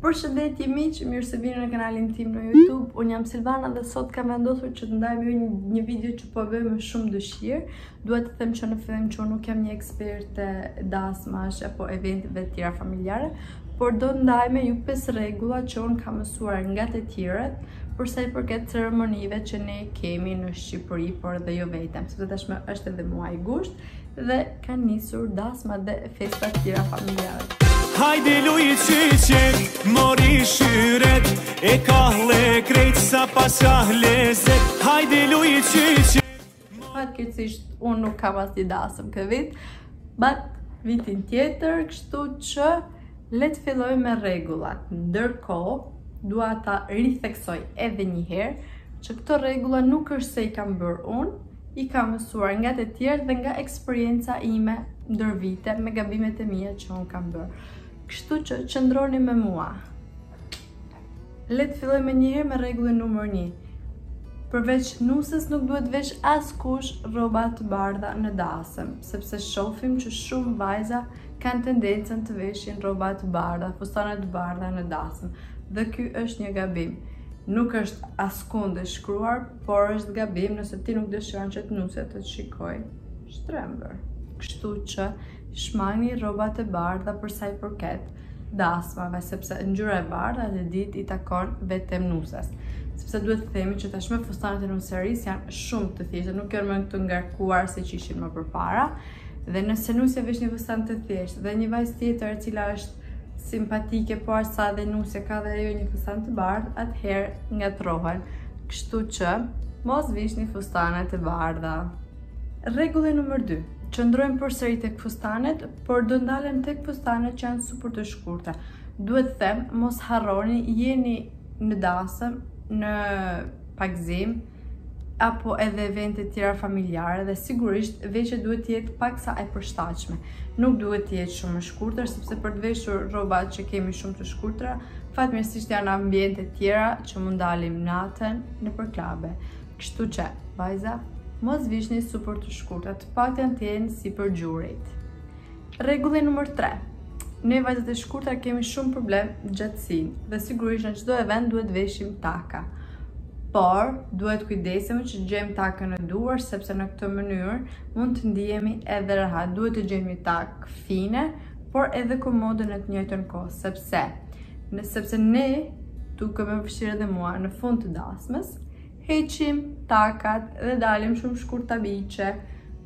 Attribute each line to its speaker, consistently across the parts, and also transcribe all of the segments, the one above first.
Speaker 1: Përshëndetje miq, mirë se vini në kanalin tim në YouTube. Unë jam Silvana dhe sot kam vendosur që të ndaj me ju një video që po e bëj me shumë dëshirë. Dua të them që në fillim që unë nuk jam një eksperte dasmash apo eventeve të tjera familjare, por do të ndaj me ju pesë rregulla që unë kam mësuar nga të tjerët për sa i përket ceremonive që ne kemi në Shqipëri, por dhe jo vetëm, sepse tashmë është edhe muaji gusht. Dhe kanë nisur dasmat dhe festat tjera familjare.
Speaker 2: Hajde luj qyqek mori Shyhrete E ka hije krejt sa paska lezet Hajde luj
Speaker 1: qyqek. Fatkeqësisht unë nuk kam asnjë dasëm këtë vit Bat vitin tjetër kështu që le të fillojmë me rregullat. Ndërkohë dua ta ritheksoj edhe njëherë Që këto rregulla nuk është se i kam bërë unë I kam mësuar nga të tjerë dhe nga eksperienca ime ndër vite me gabimet e mia që unë kam bërë. Kështu që qëndroni me mua. Le të fillojmë menjëherë me rregullin numër 1. Përveç nuses nuk duhet të veshë askush rroba të bardha në dasëm, sepse shohim që shumë vajza kanë tendencën të veshin rroba të bardha, fustana të bardha në dasëm, dhe ky është një gabim. Nuk është askund e shkruar, por është gabim nëse ti nuk dëshiron që nusja të të shikojë shtrembër. Kështu që shmangni rrobat e bardha për sa i përket dasmave, sepse ngjyra e bardhë atë ditë i takon vetëm nuses. Sepse duhet të themi që tashmë fustanët e nuserisë janë shumë të thjeshtë, nuk janë më të ngarkuar siç ishin më përpara. Dhe nëse nusja vesh një fustan të thjeshtë dhe një vajzë tjetër e cila është simpatike, po aq sa dhe nusja ka dhe ajo një fustan të bardhë, atëherë ngatërrohen. Kështu që, mos vishni fustane të bardha. Rregulli numër 2. Qëndrojmë përsëri tek fustanet, por do ndalem tek fustanet që janë super të shkurta. Dua të them, mos harroni, jeni në dasëm, në pagëzim, apo edhe evente të tjera familjare dhe sigurisht veshja duhet të jetë paksa e përshtatshme. Nuk duhet të jetë shumë e shkurtër, sepse për të veshur rroba që kemi shumë të shkurtra, fatmirësisht janë ambiente të tjera që mund të dalim natën nëpër klabe. Kështu që, vajza, mos vishni super të shkurta, të paktën të jenë sipër gjurit. Rregulli numër tre, Ne vajzat e shkurtra kemi shumë problem gjatësinë dhe sigurisht në çdo event duhet të veshim taka. Por, duhet të kujdesemi që të gjejmë takën e duhur sepse në këtë mënyrë mund të ndihemi edhe rahat. Duhet të gjejmë një takë fine, por edhe komode në të njëjtën kohë, sepse në sepse ne duke më përfshirë edhe mua në fund të dasmës, Heqim takat dhe dalim shumë shkurt ta biçe.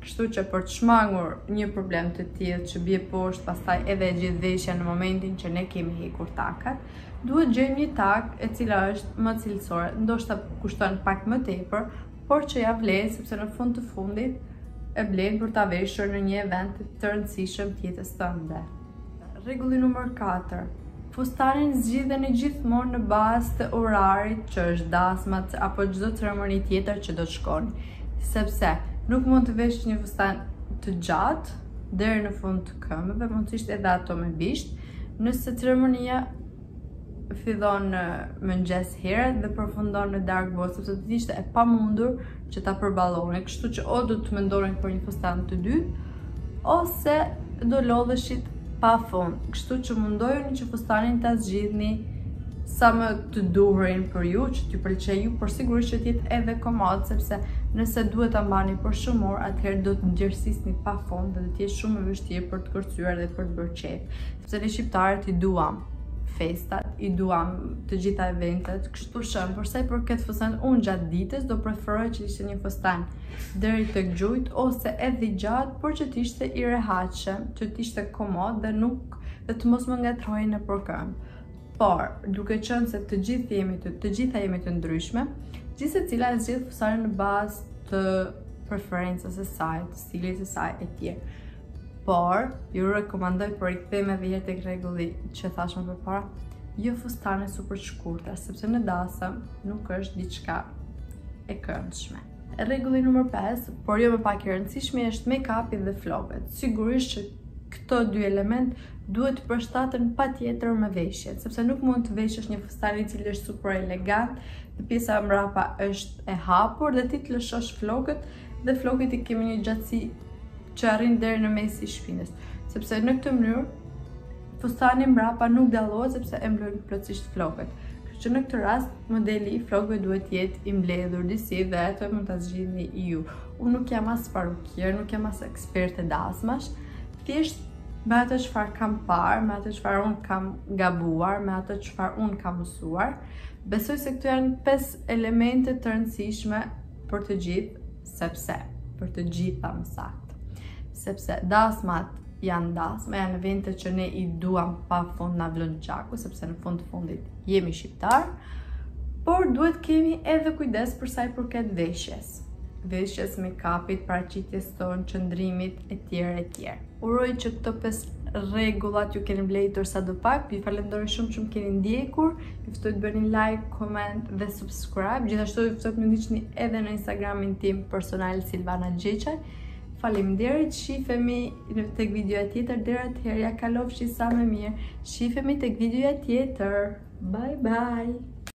Speaker 1: Kështu që për të shmangur një problem të tillë që bie poshtë pastaj edhe gjithë veshja në momentin që ne kemi hequr takat, duhet gjejmë një tak e cila është më cilësore, ndoshta kushton pak më tepër, por që ja vlen sepse në fund të fundit e blen për ta veshur në një event të rëndësishëm të jetës tënde. Rregulli numër katër, fustanin zgjidheni gjithmonë në bazë të orarit që është dasma apo çdo ceremoni tjetër që do të shkoni, sepse nuk mund të vesh një fustan të gjatë deri në fund të këmbëve, mundësisht edhe ato me bisht, nëse ceremonia fillon në mëngjes herët dhe përfundon në darkë vonë, sepse do të ishte e pamundur që ta përballonit. Kështu që o do të mendonit për një fustan të dytë, ose do lodheshit pa fund. Kështu që mundohuni që fustanin ta zgjidhni sa më të duhurin për ju, që t'ju pëlqejë ju, por sigurisht që t'jetë edhe komod, sepse nëse duhet ta mbani për shumë orë, atëherë do të djersisni pa fund dhe do t'jetë shumë e vështirë për të kërcyer dhe për të bërë qejf. Se ne shqiptarët i duam festat, i duam të gjitha eventet, kështu që për sa i përket fustanit, unë gjatë ditës do preferoja që t'ishte një fustan deri te gjunjët ose edhe i gjatë, por që të ishte i rehatshëm, që të ishte komod dhe nuk dhe të mos më ngatërrohej nëpër këmbë. Por, duke qenë se të gjitha jemi të, të gjitha jemi të ndryshme, gjithsecila e zgjedh fustanin në bazë të preferencës së saj, të stilit të saj e tjera. Por, ju rekomandoj po rikthehem edhe një herë te rregulli që thashë më përpara, jo fustane super të shkurta, sepse në dasëm nuk është diçka e këndshme. Rregulli numër 5, por jo më pak i rëndësishëm, është make-upi dhe flokët. Sigurisht që këto dy elemente duhet të përshtaten patjetër me veshjet, sepse nuk mund të veshësh një fustan i cili është super elegant, dhe pjesa mrapa është e hapur, dhe ti t'i lëshosh flokët, dhe flokët i ke me një gjatësi që arrin deri në mes të shpinës, sepse në këtë mënyrë fustani mbrapa nuk dallohet sepse e mbulojnë plotësisht flokët. Kështu që në këtë rast modeli i flokëve duhet të jetë i mbledhur disi dhe atë mund ta zgjidhni ju. Unë nuk jam as parukiere, nuk jam as eksperte dasmash, thjesht me atë çfarë kam parë, me atë çfarë unë kam gabuar, me atë çfarë unë kam mësuar, besoj se këto janë pesë elemente të rëndësishme për të gjithë Sepse, për të gjitha më saktë. Sepse dasmat janë dasma, janë evente që ne i duam pa fund na vlon gjaku, sepse në fund të fundit jemi shqiptarë, por duhet kemi edhe kujdes për sa i përket veshjes. Veshjes, make-upit, paraqitjes tonë, qëndrimit e tjera e tjera. Uroj që këto pesë rregulla t'ju kenë vlejtur sa do pak. Ju falenderoj shumë që më keni ndjekur. Ju ftoj të bëni like, comment dhe subscribe. Gjithashtu ju ftoj të më ndiqni edhe në Instagramin tim personal Silvana Gjeçaj. Faleminderit. Shifemi tek videoja tjetër. Deri atëherë ja kalofshi sa më mirë. Shifemi tek videoja tjetër. Bye bye.